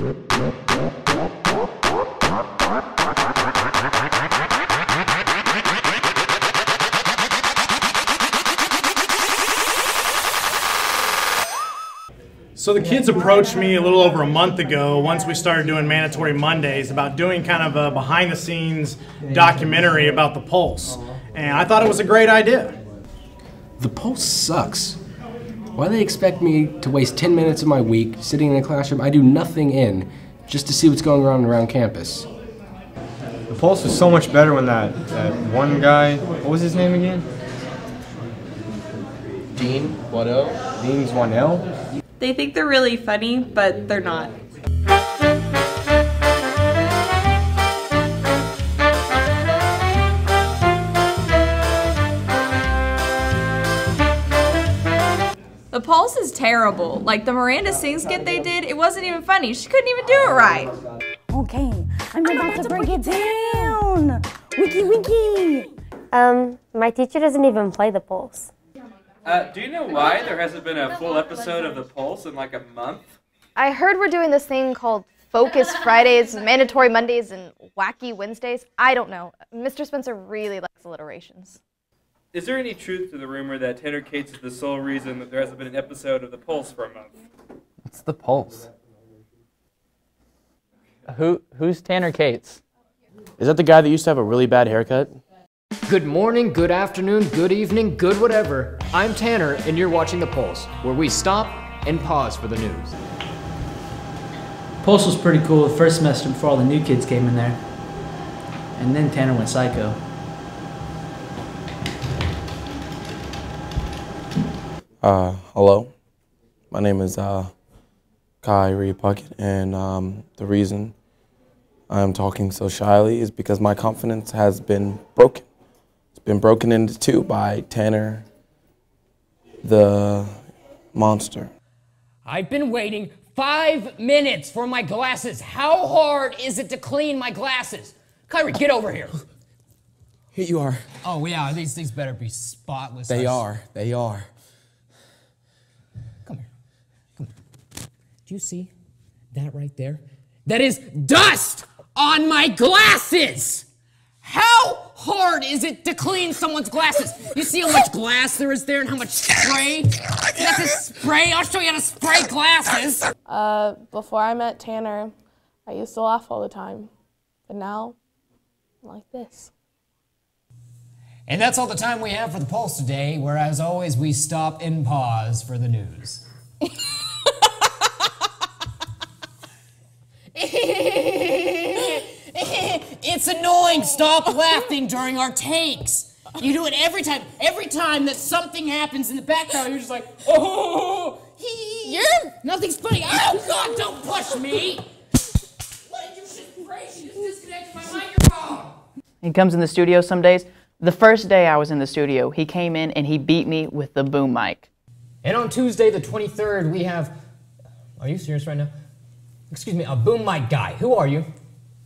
So the kids approached me a little over a month ago once we started doing Mandatory Mondays about doing kind of a behind the scenes documentary about the Pulse. And I thought it was a great idea. The Pulse sucks. Why do they expect me to waste 10 minutes of my week sitting in a classroom I do nothing in just to see what's going on around campus? The Pulse was so much better when that, that one guy, what was his name again? Dean, what else? Dean's 1L? They think they're really funny, but they're not. Terrible. Like the Miranda Sings skit they did, it wasn't even funny. She couldn't even do it right. Okay, I'm about to break it down. Wiki wiki. Um, my teacher doesn't even play the pulse. Uh, do you know why there hasn't been a full episode of The Pulse in like a month? I heard we're doing this thing called Focus Fridays, Mandatory Mondays, and Wacky Wednesdays. I don't know. Mr. Spencer really likes alliterations. Is there any truth to the rumor that Tanner Cates is the sole reason that there hasn't been an episode of The Pulse for a month? What's the pulse? Who who's Tanner Cates? Is that the guy that used to have a really bad haircut? Good morning, good afternoon, good evening, good whatever. I'm Tanner, and you're watching The Pulse, where we stop and pause for the news. Pulse was pretty cool the first semester before all the new kids came in there. And then Tanner went psycho. Uh, hello. My name is uh, Kyrie Puckett, and um, the reason I'm talking so shyly is because my confidence has been broken. It's been broken into two by Tanner, the monster. I've been waiting five minutes for my glasses. How hard is it to clean my glasses? Kyrie, get over here. Here you are. Oh, yeah, these things better be spotless. They are. They are. Do you see that right there? That is dust on my glasses! How hard is it to clean someone's glasses? You see how much glass there is there and how much spray? That's a spray. I'll show you how to spray glasses. Uh, before I met Tanner, I used to laugh all the time. But now, I'm like this. And that's all the time we have for the Pulse today, where as always we stop and pause for the news. it's annoying. Stop laughing during our takes. You do it every time. Every time that something happens in the background, you're just like, oh, he, you're nothing's funny. Oh God, don't push me. What did you just spray? She just disconnected my microphone. He comes in the studio some days. The first day I was in the studio, he came in and he beat me with the boom mic. And on Tuesday, the 23rd, we have. Are you serious right now? Excuse me, a boom mic guy. Who are you?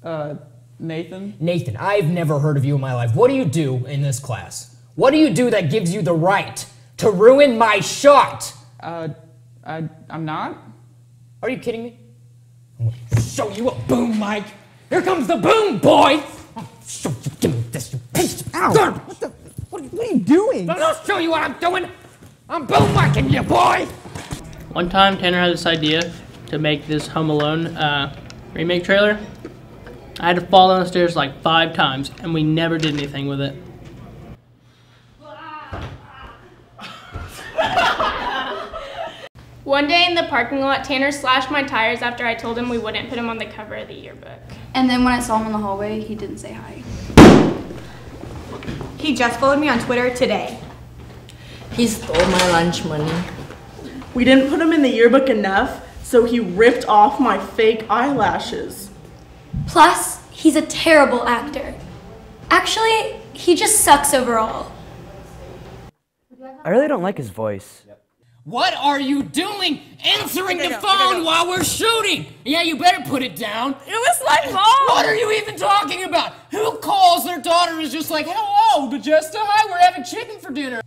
Uh, Nathan. Nathan, I've never heard of you in my life. What do you do in this class? What do you do that gives you the right to ruin my shot? Uh, I, I'm not. Are you kidding me? I'm gonna show you a boom mic. Here comes the boom boy. I'll show you. Give me this, you piece of garbage. What, the, what, what are you doing? I'll show you what I'm doing. I'm boom micing you, boy. One time, Tanner had this idea to make this Home Alone uh, remake trailer. I had to fall down the stairs like five times, and we never did anything with it. One day in the parking lot, Tanner slashed my tires after I told him we wouldn't put him on the cover of the yearbook. And then when I saw him in the hallway, he didn't say hi. He just followed me on Twitter today. He stole my lunch money. We didn't put him in the yearbook enough, so he ripped off my fake eyelashes. Plus, he's a terrible actor. Actually, he just sucks overall. I really don't like his voice. What are you doing answering the phone while we're shooting? Yeah, you better put it down. It was my mom. What are you even talking about? Who calls their daughter and is just like, hello, Majesta, hi, we're having chicken for dinner.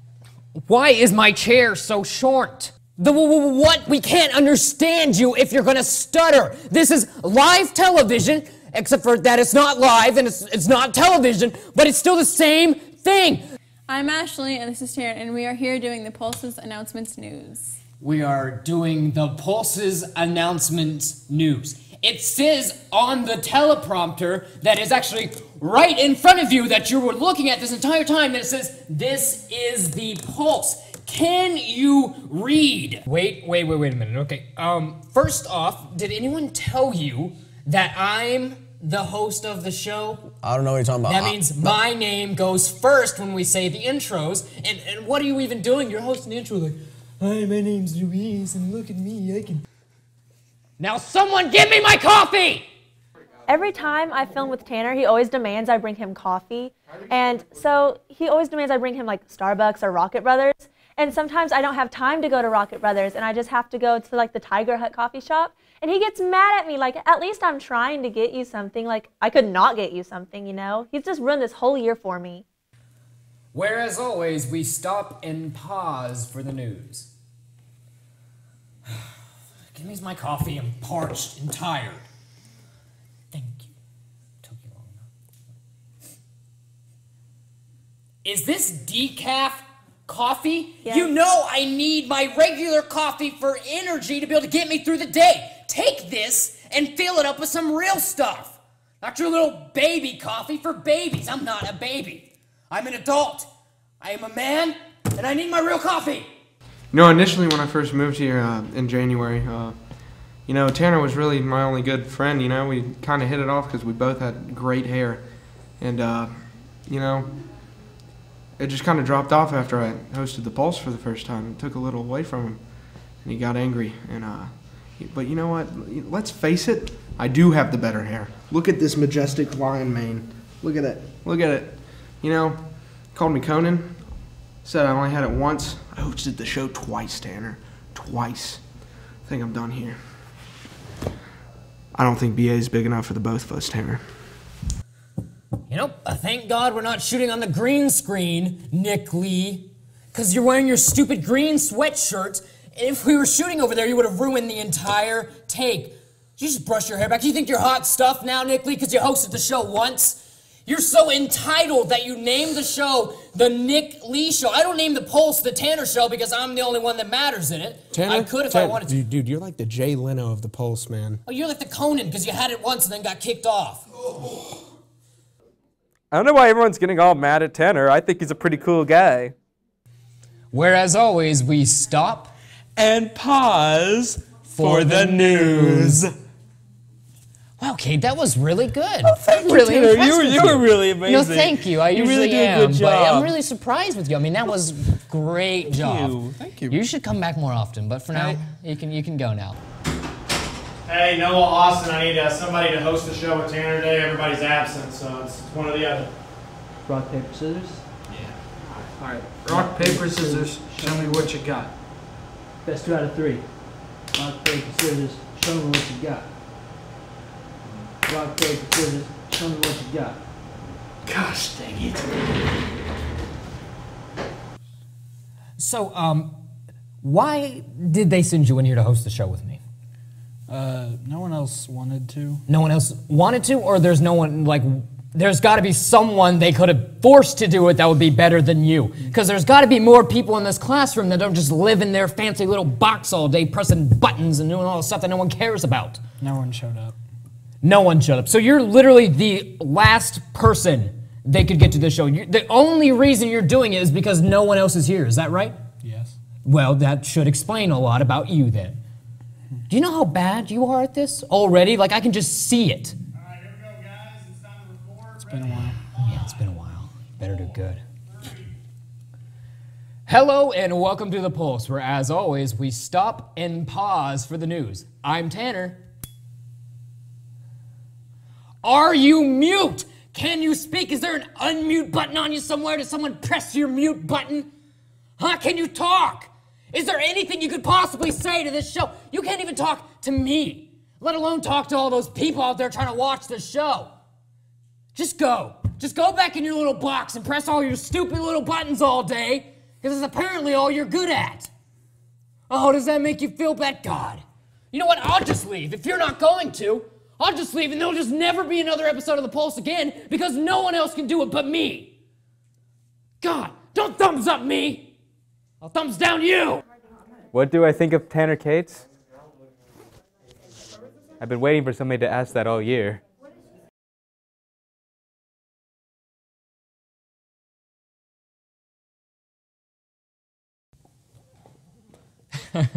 Why is my chair so short? The w- w- what? We can't understand you if you're gonna stutter. This is live television, except for that it's not live and it's, it's not television, but it's still the same thing. I'm Ashley, and this is Taryn, and we are here doing the Pulses Announcements News. We are doing the Pulses announcements news. It says on the teleprompter that is actually right in front of you that you were looking at this entire time that it says, This is the Pulse. Can you read? Wait, wait, wait, wait a minute. Okay. Um, first off, did anyone tell you that I'm the host of the show? I don't know what you're talking about. That I- means my name goes first when we say the intros. And, and what are you even doing? You're hosting the intro like, Hi, my name's Louise, and look at me, I can. Now, someone give me my coffee! Every time I film with Tanner, he always demands I bring him coffee. And so he always demands I bring him like Starbucks or Rocket Brothers. And sometimes I don't have time to go to Rocket Brothers and I just have to go to like the Tiger Hut coffee shop. And he gets mad at me like, at least I'm trying to get you something. Like, I could not get you something, you know? He's just ruined this whole year for me. Whereas always, we stop and pause for the news. Give me my coffee. I'm parched and tired. Thank you. Took you long enough. Is this decaf coffee? You know I need my regular coffee for energy to be able to get me through the day. Take this and fill it up with some real stuff. Not your little baby coffee for babies. I'm not a baby. I'm an adult. I am a man, and I need my real coffee. You know, initially when I first moved here uh, in January, uh, you know, Tanner was really my only good friend. You know, we kind of hit it off because we both had great hair, and uh, you know, it just kind of dropped off after I hosted the Pulse for the first time. It took a little away from him, and he got angry. And uh, but you know what? Let's face it, I do have the better hair. Look at this majestic lion mane. Look at it. Look at it. You know, called me Conan. Said I only had it once. I hosted the show twice, Tanner. Twice. I think I'm done here. I don't think BA is big enough for the both of us, Tanner. You know, uh, thank God we're not shooting on the green screen, Nick Lee. Because you're wearing your stupid green sweatshirt. If we were shooting over there, you would have ruined the entire take. You just brush your hair back. You think you're hot stuff now, Nick Lee, because you hosted the show once? You're so entitled that you named the show the Nick Lee Show. I don't name the Pulse the Tanner Show because I'm the only one that matters in it. Tanner, I could if I wanted to. Dude, dude, you're like the Jay Leno of the Pulse, man. Oh, you're like the Conan because you had it once and then got kicked off. I don't know why everyone's getting all mad at Tanner. I think he's a pretty cool guy. Where, as always, we stop and pause for the news. Wow, Kate, that was really good. Oh, thank you, really Tanner. You were- with you were really No, amazing. thank you. I You usually really do a am, good but I'm really surprised with you. I mean, that was great job. you. Thank you. You should come back more often, but for now, you can you can go now. Hey, Noah Austin, I need uh, somebody to host the show with Tanner today. Everybody's absent, so it's one or the other. Rock, paper, scissors? Yeah. All right, rock, paper, scissors. Show me what you got. Best two out of three. Rock, paper, scissors. Show me what you got. Rock, paper, scissors. Show me what you got. Gosh dang it. So, um, why did they send you in here to host the show with me? Uh, no one else wanted to. No one else wanted to, or there's no one like. There's got to be someone they could have forced to do it that would be better than you. Because there's got to be more people in this classroom that don't just live in their fancy little box all day pressing buttons and doing all the stuff that no one cares about. No one showed up. No one showed up. So you're literally the last person they could get to the show. you the only reason you're doing it is because no one else is here. Is that right? Yes. Well, that should explain a lot about you then. Do you know how bad you are at this already? Like, I can just see it. All right, never go guys. It's time to record. It's been a while. Yeah, it's been a while. Better do good. Hello and welcome to The Pulse, where, as always, we stop and pause for the news. I'm Tanner. Are you mute? Can you speak? Is there an unmute button on you somewhere? Did someone press your mute button? Huh? Can you talk? Is there anything you could possibly say to this show? You can't even talk to me, let alone talk to all those people out there trying to watch the show. Just go. Just go back in your little box and press all your stupid little buttons all day, because it's apparently all you're good at. Oh, does that make you feel bad? God. You know what? I'll just leave. If you're not going to, I'll just leave and there'll just never be another episode of The Pulse again because no one else can do it but me. God, don't thumbs up me. I'll thumbs down you. What do I think of Tanner Cates? I've been waiting for somebody to ask that all year.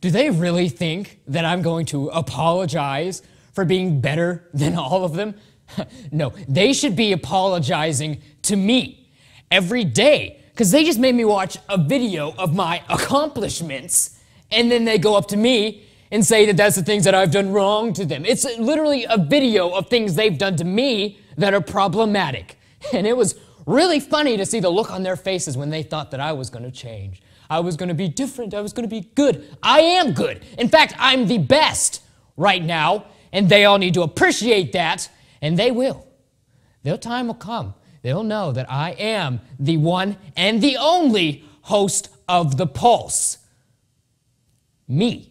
Do they really think that I'm going to apologize for being better than all of them? no, they should be apologizing to me every day because they just made me watch a video of my accomplishments and then they go up to me and say that that's the things that I've done wrong to them. It's literally a video of things they've done to me that are problematic. And it was really funny to see the look on their faces when they thought that I was going to change. I was going to be different. I was going to be good. I am good. In fact, I'm the best right now, and they all need to appreciate that, and they will. Their time will come. They'll know that I am the one and the only host of The Pulse. Me.